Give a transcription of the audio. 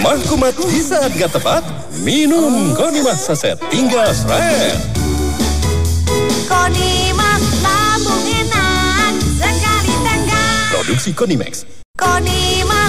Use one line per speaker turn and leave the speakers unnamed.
Mah di saat gak tepat? Minum Konimah saset, tinggal seret.
Konimah lambung enak sekali tengah
Produksi Konimax.
Konimah.